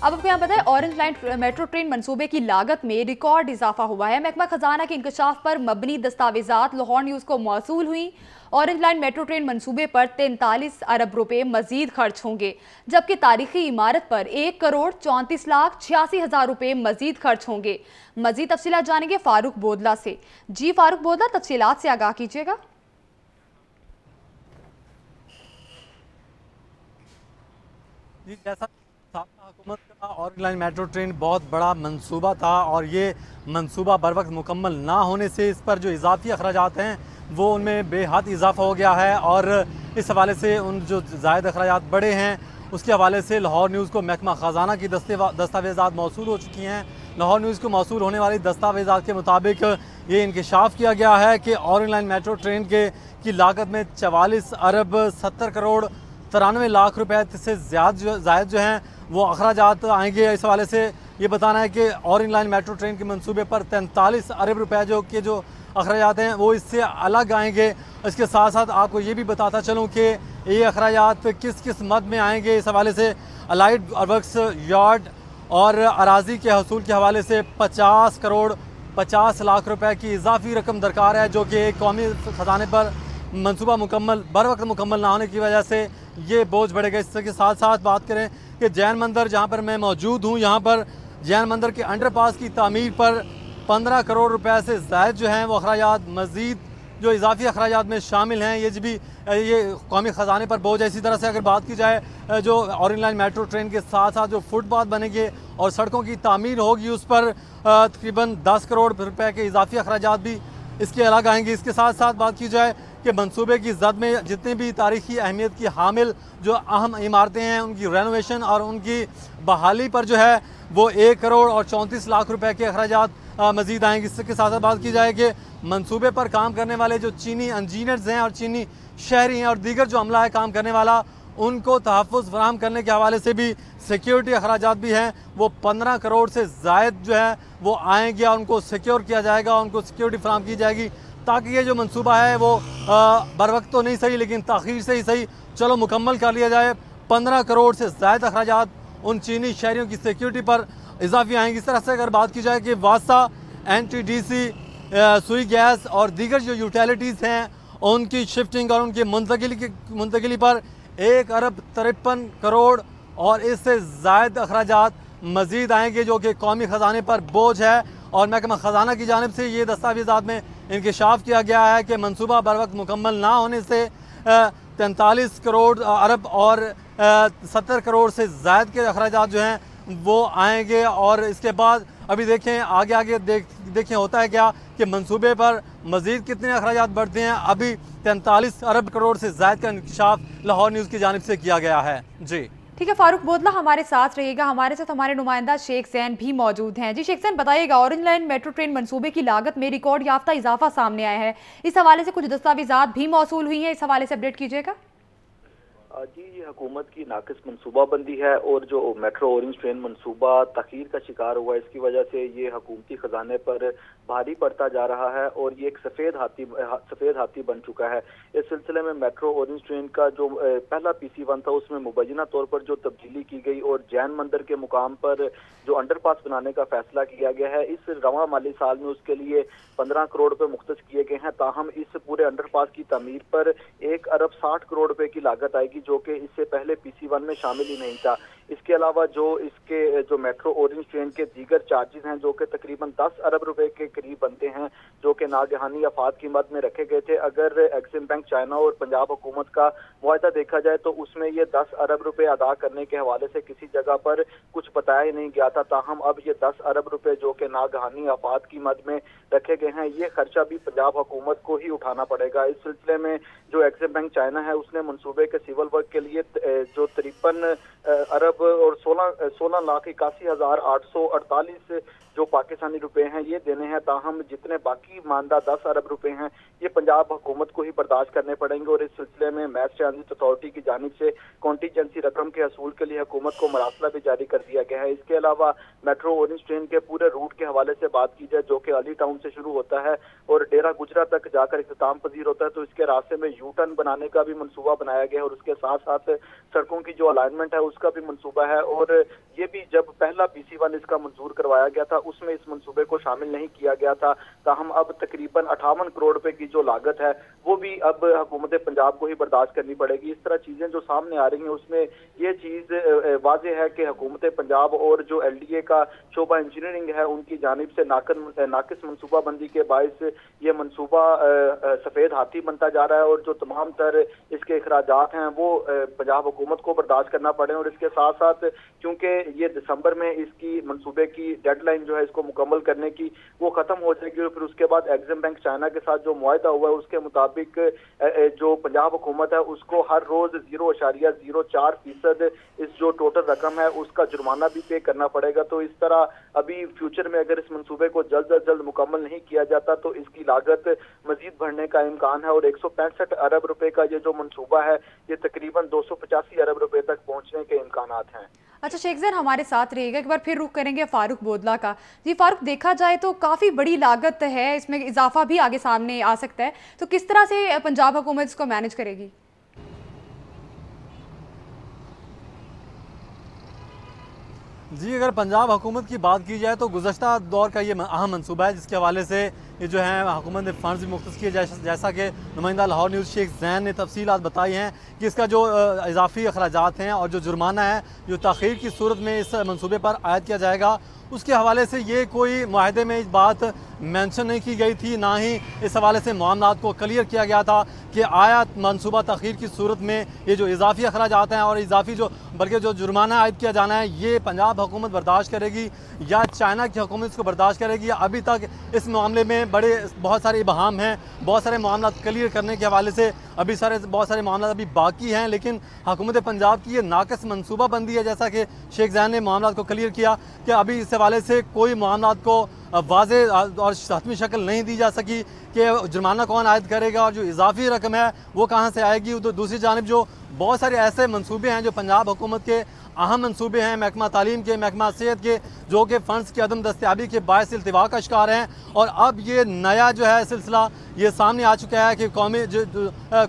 اب آپ کو یہاں بتائیں اورنج لائن میٹرو ٹرین منصوبے کی لاگت میں ریکارڈ اضافہ ہوا ہے۔ محکمہ خزانہ کے انکشاف پر مبنی دستاویزات لاہور نیوز کو موصول ہوئی اورنج لائن میٹرو ٹرین منصوبے پر تینتالیس ارب روپے مزید خرچ ہوں گے، جبکہ تاریخی عمارت پر ایک کروڑ چونتیس لاکھ چھیاسی ہزار روپے مزید خرچ ہوں گے۔ مزید تفصیلات جانیں گے فاروق بودلہ سے۔ جی فاروق بودلہ، تفصیلات سے آگاہ کیجیے گا۔ جی جیسا حکومت کا اورنج لائن میٹرو ٹرین بہت بڑا منصوبہ تھا اور یہ منصوبہ بر وقت مکمل نہ ہونے سے اس پر جو اضافی اخراجات ہیں، وہ ان میں بے حد اضافہ ہو گیا ہے اور اس حوالے سے ان جو زائد اخراجات بڑے ہیں، اس کے حوالے سے لاہور نیوز کو محکمہ خزانہ کی دستاویزات موصول ہو چکی ہیں۔ لاہور نیوز کو موصول ہونے والی دستاویزات کے مطابق یہ انکشاف کیا گیا ہے کہ اورنج لائن میٹرو ٹرین کے کی لاگت میں چوالیس ارب ستر کروڑ ترانوے لاکھ روپے سے زیادہ زائد جو ہیں وہ اخراجات آئیں گے. اس حوالے سے یہ بتانا ہے کہ اورنج لائن میٹرو ٹرین کے منصوبے پر تینتالیس ارب روپے جو کہ جو اخراجات ہیں وہ اس سے الگ آئیں گے. اس کے ساتھ ساتھ آپ کو یہ بھی بتاتا چلوں کہ یہ اخراجات کس کس مد میں آئیں گے. اس حوالے سے الائٹ ورکس یارڈ اور اراضی کے حصول کے حوالے سے پچاس کروڑ پچاس لاکھ روپے کی اضافی رقم درکار ہے جو کہ قومی خزانے پر منصوبہ مکمل بر وقت مکمل نہ ہونے کی وجہ سے یہ بوجھ بڑھے گا. اس کے ساتھ ساتھ بات کریں کہ جین مندر جہاں پر میں موجود ہوں، یہاں پر جین مندر کے انڈر پاس کی تعمیر پر پندرہ کروڑ روپے سے زائد جو ہیں وہ اخراجات، مزید جو اضافی اخراجات میں شامل ہیں۔ یہ بھی، یہ قومی خزانے پر بوجھ ہے، اسی طرح سے اگر بات کی جائے، جو اورنج لائن میٹرو ٹرین کے ساتھ ساتھ جو فٹ پاتھ بنے گے اور سڑکوں کی تعمیر ہوگی، اس پر تقریباً دس کروڑ روپے کے اضافی اخراجات بھی اس کے الگ آئیں گے۔ اس کے ساتھ ساتھ بات کی جائے کہ منصوبے کی زد میں جتنے بھی تاریخی اہمیت کی حامل جو اہم عمارتیں ہیں، ان کی رینوویشن اور ان کی بحالی پر جو ہے وہ ایک کروڑ اور چونتیس لاکھ روپے کے اخراجات مزید آئیں گے۔ اس کے ساتھ ساتھ بات کی جائے کہ منصوبے پر کام کرنے والے جو چینی انجینئرز ہیں اور چینی شہری ہیں اور دیگر جو عملہ ہے کام کرنے والا ان کو تحفظ فراہم کرنے کے حوالے سے بھی سیکیورٹی اخراجات بھی ہیں۔ وہ پندرہ کروڑ سے زائد جو ہے وہ آئیں گے اور ان کو سیکیور کیا جائے گا ان کو سیکیورٹی فراہم کی جائے گی۔ تاکہ یہ جو منصوبہ ہے، وہ بر وقت تو نہیں صحیح، لیکن تاخیر سے ہی صحیح۔ چلو، مکمل کر لیا جائے۔ پندرہ کروڑ سے زائد اخراجات ان چینی شہریوں کی سیکیورٹی پر اضافی آئیں گی۔ اس طرح سے اگر بات کی جائے کہ واسطہ این ٹی ڈی سی سوئی گیس اور دیگر جو یوٹیلیٹیز ہیں، ان کی شفٹنگ اور ان کی منتقلی کی منتقلی پر ایک ارب ترپن کروڑ اور اس سے زائد اخراجات مزید آئیں گے جو کہ قومی خزانے پر بوجھ ہے اور محکمہ خزانہ کی جانب سے یہ دستاویزات میں انکشاف کیا گیا ہے کہ منصوبہ بر وقت مکمل نہ ہونے سے تینتالیس کروڑ ارب اور ستر کروڑ سے زائد کے اخراجات جو ہیں وہ آئیں گے اور اس کے بعد ابھی دیکھیں، آگے آگے دیکھیں ہوتا ہے کیا کہ منصوبے پر مزید کتنے اخراجات بڑھتے ہیں ابھی تینتالیس ارب کروڑ سے زائد کا انکشاف لاہور نیوز کی جانب سے کیا گیا ہے۔ جی۔ ٹھیک ہے فاروق بودلہ ہمارے ساتھ رہے گا۔ ہمارے ساتھ ہمارے نمائندہ شیخ زین بھی موجود ہیں۔ جی شیخ زین بتائیے گا اورنج لائن میٹرو ٹرین منصوبے کی لاگت میں ریکارڈ یافتہ اضافہ سامنے آیا ہے۔ اس حوالے سے کچھ دستاویزات بھی موصول ہوئی ہیں۔ اس حوالے سے اپڈیٹ کیجیے گا۔ جی یہ حکومت کی ناقص منصوبہ بندی ہے اور جو میٹرو اورنج ٹرین منصوبہ تخیر کا شکار ہوا اس کی وجہ سے یہ حکومتی خزانے پر بھاری پڑتا جا رہا ہے اور یہ ایک سفید ہاتھی سفید ہاتھی بن چکا ہے۔ اس سلسلے میں میٹرو اورنج ٹرین کا جو پہلا پی سی ون تھا، اس میں مبینہ طور پر جو تبدیلی کی گئی اور جین مندر کے مقام پر جو انڈر پاس بنانے کا فیصلہ کیا گیا ہے، اس رواں مالی سال میں اس کے لیے پندرہ کروڑ روپے مختص کیے گئے ہیں۔ تاہم، اس پورے انڈر پاس کی تعمیر پر ایک ارب ساٹھ کروڑ روپے کی لاگت آئے گی، جو کہ اس سے پہلے پی سی ون میں شامل ہی نہیں تھا۔ اس کے علاوہ جو اس کے، جو میٹرو اورنج ٹرین کے دیگر چارجز ہیں جو کہ تقریباً دس ارب روپے کے قریب بنتے ہیں، جو کہ ناگہانی افاد کی مد میں رکھے گئے تھے۔ اگر ایکسیم بینک چائنا اور پنجاب حکومت کا معاہدہ دیکھا جائے تو اس میں یہ دس ارب روپے ادا کرنے کے حوالے سے کسی جگہ پر کچھ بتایا ہی نہیں گیا تھا۔ تاہم، اب یہ دس ارب روپے جو کہ ناگہانی افاد کی مد میں رکھے گئے ہیں، یہ خرچہ بھی پنجاب حکومت کو ہی اٹھانا پڑے گا۔ اس سلسلے میں جو ایکسیم بینک چائنا ہے، اس نے منصوبے کے سیول ورک کے لیے، جو ترپن ارب اور سولہ سولہ لاکھ اکاسی ہزار آٹھ سو اڑتالیس جو پاکستانی روپے ہیں، یہ دینے ہیں تاہم جتنے باقی ماندہ دس ارب روپے ہیں، یہ پنجاب حکومت کو ہی برداشت کرنے پڑیں گے اور اس سلسلے میں میس ٹرانزٹ اتھارٹی کی جانب سے کانٹیجنسی رقم کے حصول کے لیے حکومت کو مراسلہ بھی جاری کر دیا گیا ہے۔ اس کے علاوہ میٹرو اورنج ٹرین کے پورے روٹ کے حوالے سے بات کی جائے جو کہ علی ٹاؤن سے شروع ہوتا ہے اور ڈیرا گجرا تک جا کر اختتام پذیر ہوتا ہے، تو اس کے راستے میں یو ٹرن بنانے کا بھی منصوبہ بنایا گیا ہے اور اس کے ساتھ ساتھ سڑکوں کی جو الائنمنٹ ہے، اس اس کا بھی منصوبہ ہے اور یہ بھی جب پہلا پی سی ون اس کا منظور کروایا گیا تھا، اس میں اس منصوبے کو شامل نہیں کیا گیا تھا تاہم اب تقریباً اٹھاون کروڑ روپے کی جو لاگت ہے، وہ بھی اب حکومت پنجاب کو ہی برداشت کرنی پڑے گی۔ اس طرح چیزیں جو سامنے آ رہی ہیں، اس میں یہ چیز واضح ہے کہ حکومت پنجاب اور جو ایل ڈی اے کا شعبہ انجینئرنگ ہے، ان کی جانب سے ناقص منصوبہ بندی کے باعث یہ منصوبہ سفید ہاتھی بنتا جا رہا ہے اور جو تمام تر اس کے اخراجات ہیں، وہ پنجاب حکومت کو برداشت کرنا پڑے اور اور اس کے ساتھ ساتھ چونکہ یہ دسمبر میں اس کی منصوبے کی ڈیڈ لائن جو ہے اس کو مکمل کرنے کی وہ ختم ہو جائے گی اور پھر اس کے بعد ایگزم بینک چائنا کے ساتھ جو معاہدہ ہوا ہے، اس کے مطابق جو پنجاب حکومت ہے، اس کو ہر روز زیرو اشاریہ زیرو چار فیصد اس جو ٹوٹل رقم ہے، اس کا جرمانہ بھی پے کرنا پڑے گا۔ تو اس طرح ابھی فیوچر میں اگر اس منصوبے کو جلد از جلد مکمل نہیں کیا جاتا، تو اس کی لاگت مزید بڑھنے کا امکان ہے اور ایک سو پینسٹھ ارب روپے کا یہ جو منصوبہ ہے، یہ تقریباً دو سو پچاسی ارب روپے تک پہنچنے کے امکانات ہیں۔ اچھا شیخ زیر ہمارے ساتھ رہے گا۔ ایک بار پھر رخ کریں گے فاروق بودلا کا۔ جی فاروق دیکھا جائے تو کافی بڑی لاگت ہے۔ اس میں اضافہ بھی آگے سامنے آ سکتا ہے۔ تو کس طرح سے پنجاب حکومت اس کو مینج کرے گی؟ جی اگر پنجاب حکومت کی بات کی جائے تو گزشتہ دور کا یہ اہم منصوبہ ہے جس کے حوالے سے یہ جو ہیں، حکومت نے فنڈز بھی مختص کیے، جیسا کہ نمائندہ لاہور نیوز شیخ زین نے تفصیلات بتائی ہیں کہ اس کا جو اضافی اخراجات ہیں اور جو جرمانہ ہے جو تاخیر کی صورت میں اس منصوبے پر عائد کیا جائے گا، اس کے حوالے سے یہ کوئی معاہدے میں اس بات مینشن نہیں کی گئی تھی، نہ ہی اس حوالے سے معاملات کو کلیئر کیا گیا تھا کہ آیا منصوبہ تخیر کی صورت میں یہ جو اضافی اخراجات ہیں اور اضافی جو، بلکہ جو جرمانہ عائد کیا جانا ہے، یہ پنجاب حکومت برداشت کرے گی یا چائنا کی حکومت اس کو برداشت کرے گی، ابھی تک اس معاملے میں بڑے، بہت سارے ابہام ہیں، بہت سارے معاملات کلیئر کرنے کے حوالے سے ابھی سارے، بہت سارے معاملات ابھی باقی ہیں، لیکن حکومت پنجاب کی یہ ناقص منصوبہ بندی ہے، جیسا کہ شیخ زین نے معاملات کو کلیئر کیا کہ ابھی اس حوالے سے کوئی معاملات کو واضح اور حتمی شکل نہیں دی جا سکی کہ جرمانہ کون عائد کرے گا اور جو اضافی رقم ہے وہ کہاں سے آئے گی؟ دوسری جانب جو بہت سارے ایسے منصوبے ہیں جو پنجاب حکومت کے اہم منصوبے ہیں محکمہ تعلیم کے، محکمہ صحت کے، جو کہ فنڈز کی عدم دستیابی کے باعث التوا کا شکار ہیں۔ اور اب یہ نیا جو ہے سلسلہ، یہ سامنے آ چکا ہے کہ قومی جو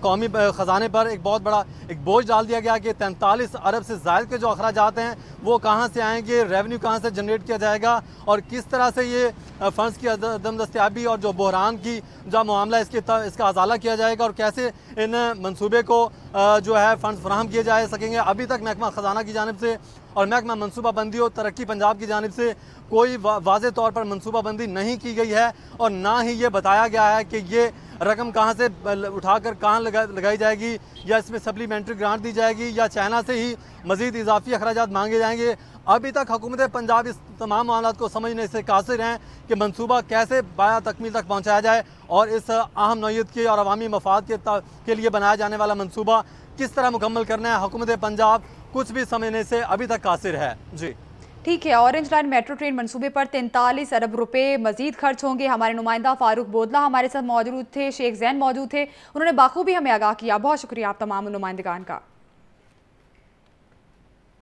قومی خزانے پر ایک بہت بڑا ایک بوجھ ڈال دیا گیا کہ تینتالیس ارب سے زائد کے جو اخراجات ہیں، وہ کہاں سے آئیں گے؟ ریونیو کہاں سے جنریٹ کیا جائے گا؟ اور کس طرح سے یہ فنڈز کی عدم دستیابی اور جو بحران کی، جو معاملہ اس کے اس کا ازالہ کیا جائے گا؟ اور کیسے ان منصوبے کو جو ہے فنڈز فراہم کیے جا سکیں گے۔ ابھی تک محکمہ خزانہ کی جانب سے اور محکمہ منصوبہ بندی اور ترقی پنجاب کی جانب سے کوئی واضح طور پر منصوبہ بندی نہیں کی گئی ہے اور نہ ہی یہ بتایا گیا ہے کہ یہ رقم کہاں سے اٹھا کر کہاں لگائی جائے گی؟ یا اس میں سپلیمنٹری گرانٹ دی جائے گی یا چائنا سے ہی مزید اضافی اخراجات مانگے جائیں گے؟ ابھی تک حکومت پنجاب اس تمام معاملات کو سمجھنے سے قاصر ہیں کہ منصوبہ کیسے بایا تکمیل تک پہنچایا جائے اور اس اہم نوعیت کے اور عوامی مفاد کے کے لیے بنایا جانے والا منصوبہ کس طرح مکمل کرنا ہے؟ حکومت پنجاب کچھ بھی سمجھنے سے ابھی تک قاصر ہے۔ جی۔ ٹھیک ہے، اورنج لائن میٹرو ٹرین منصوبے پر تینتالیس ارب روپے مزید خرچ ہوں گے۔ ہمارے نمائندہ فاروق بودلہ ہمارے ساتھ موجود تھے، شیخ زین موجود تھے۔ انہوں نے باخوبی ہمیں آگاہ کیا۔ بہت شکریہ آپ تمام نمائندگان کا۔